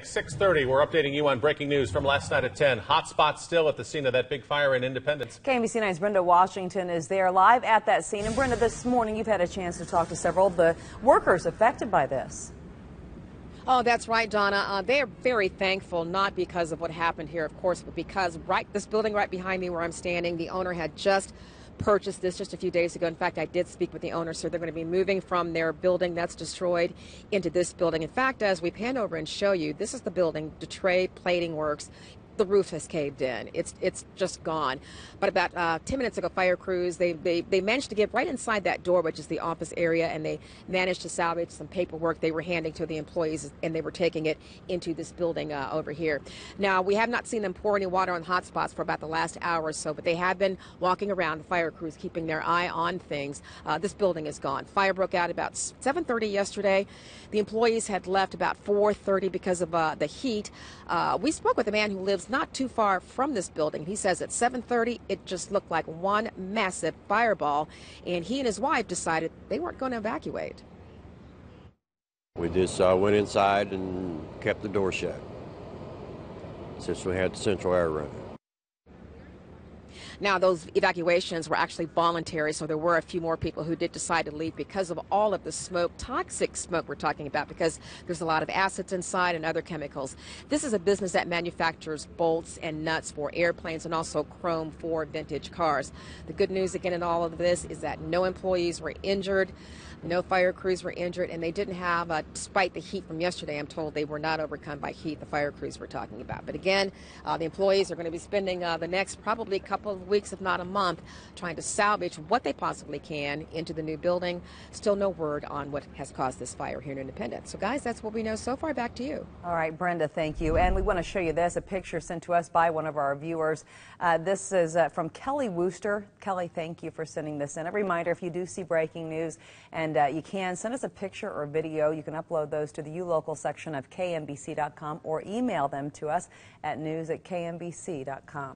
6:30. We're updating you on breaking news from last night at 10. Hot spot still at the scene of that big fire in Independence. KMBC 9's Brenda Washington is there live at that scene. And Brenda, this morning you've had a chance to talk to several of the workers affected by this. Oh, that's right, Donna. Uh, they are very thankful, not because of what happened here, of course, but because right this building right behind me where I'm standing, the owner had just purchased this just a few days ago. In fact, I did speak with the owner, so they're going to be moving from their building that's destroyed into this building. In fact, as we pan over and show you, this is the building, DeTray Plating Works the roof has caved in. It's it's just gone. But about uh, 10 minutes ago, fire crews they, they they managed to get right inside that door, which is the office area, and they managed to salvage some paperwork they were handing to the employees, and they were taking it into this building uh, over here. Now we have not seen them pour any water on hot spots for about the last hour or so, but they have been walking around. The fire crews keeping their eye on things. Uh, this building is gone. Fire broke out about 7:30 yesterday. The employees had left about 4:30 because of uh, the heat. Uh, we spoke with a man who lives lives not too far from this building. He says at 7:30 it just looked like one massive fireball, and he and his wife decided they weren't going to evacuate. We just uh, went inside and kept the door shut since we had central air running. Now, those evacuations were actually voluntary, so there were a few more people who did decide to leave because of all of the smoke, toxic smoke we're talking about, because there's a lot of acids inside and other chemicals. This is a business that manufactures bolts and nuts for airplanes and also chrome for vintage cars. The good news, again, in all of this is that no employees were injured. No fire crews were injured, and they didn't have, uh, despite the heat from yesterday, I'm told they were not overcome by heat, the fire crews were talking about. But again, uh, the employees are going to be spending uh, the next probably couple of if not a month, trying to salvage what they possibly can into the new building. Still no word on what has caused this fire here in Independence. So, guys, that's what we know so far. Back to you. All right, Brenda, thank you. And we want to show you this a picture sent to us by one of our viewers. Uh, this is uh, from Kelly Wooster. Kelly, thank you for sending this in. A reminder if you do see breaking news and uh, you can send us a picture or video. You can upload those to the ULocal section of KMBC.com or email them to us at news at KMBC.com.